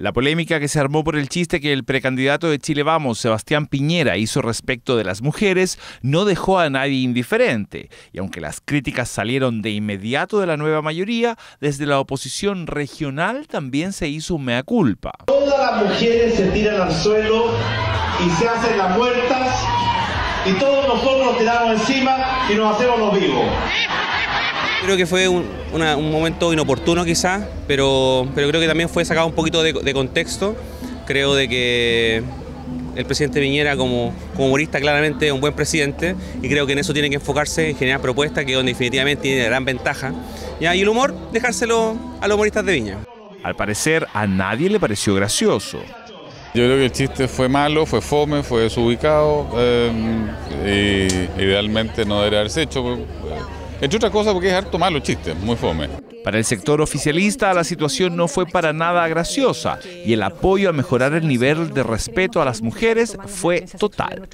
La polémica que se armó por el chiste que el precandidato de Chile Vamos, Sebastián Piñera, hizo respecto de las mujeres no dejó a nadie indiferente. Y aunque las críticas salieron de inmediato de la nueva mayoría, desde la oposición regional también se hizo un mea culpa. Todas las mujeres se tiran al suelo y se hacen las muertas y todos nosotros nos tiramos encima y nos hacemos los vivos. Creo que fue un, momento inoportuno quizás, pero, pero creo que también fue sacado un poquito de, contexto. Creo de que el presidente Viñera como, como, humorista claramente es un buen presidente y creo que en eso tiene que enfocarse en generar propuestas que definitivamente tiene gran ventaja. Y el humor dejárselo a los humoristas de Viña. Al parecer a nadie le pareció gracioso. Yo creo que el chiste fue malo, fue fome, fue desubicado eh, y idealmente no debería haberse hecho. Entre otras cosas porque es harto malo el chiste, muy fome. Para el sector oficialista la situación no fue para nada graciosa y el apoyo a mejorar el nivel de respeto a las mujeres fue total.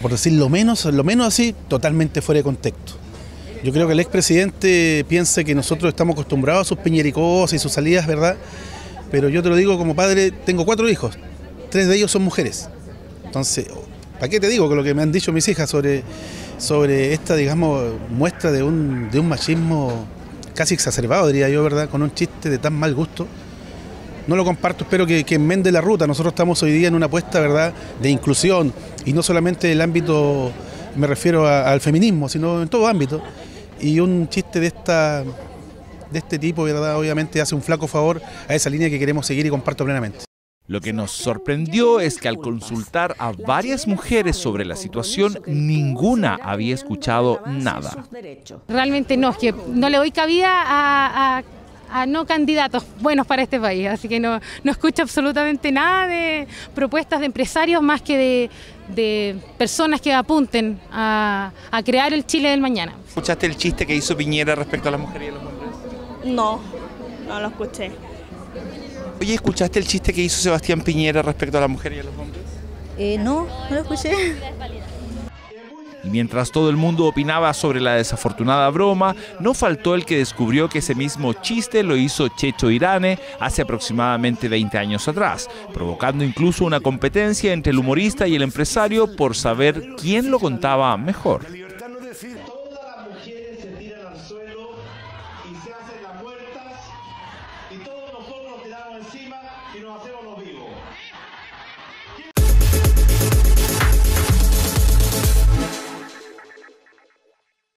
Por decir lo menos, lo menos así, totalmente fuera de contexto. Yo creo que el expresidente piensa que nosotros estamos acostumbrados a sus piñericos y sus salidas, ¿verdad? Pero yo te lo digo como padre, tengo cuatro hijos, tres de ellos son mujeres. Entonces, ¿para qué te digo con lo que me han dicho mis hijas sobre sobre esta, digamos, muestra de un, de un machismo casi exacerbado, diría yo, ¿verdad? Con un chiste de tan mal gusto. No lo comparto, espero que, que enmende la ruta. Nosotros estamos hoy día en una apuesta, ¿verdad?, de inclusión y no solamente el ámbito, me refiero al feminismo, sino en todo ámbito. Y un chiste de esta de este tipo. Obviamente hace un flaco favor a esa línea que queremos seguir y comparto plenamente. Lo que nos sorprendió es que al consultar a varias mujeres sobre la situación, ninguna había escuchado nada. Realmente no, es que no le doy cabida a, no candidatos buenos para este país, así que no, no escucho absolutamente nada de propuestas de empresarios más que de, personas que apunten a, a crear el Chile del mañana. ¿Escuchaste el chiste que hizo Piñera respecto a las mujeres y a los hombres? No, no lo escuché. Oye, ¿escuchaste el chiste que hizo Sebastián Piñera respecto a la mujer y a los hombres? Eh, no, no lo escuché. Y mientras todo el mundo opinaba sobre la desafortunada broma, no faltó el que descubrió que ese mismo chiste lo hizo Checho Irane hace aproximadamente 20 años atrás, provocando incluso una competencia entre el humorista y el empresario por saber quién lo contaba mejor.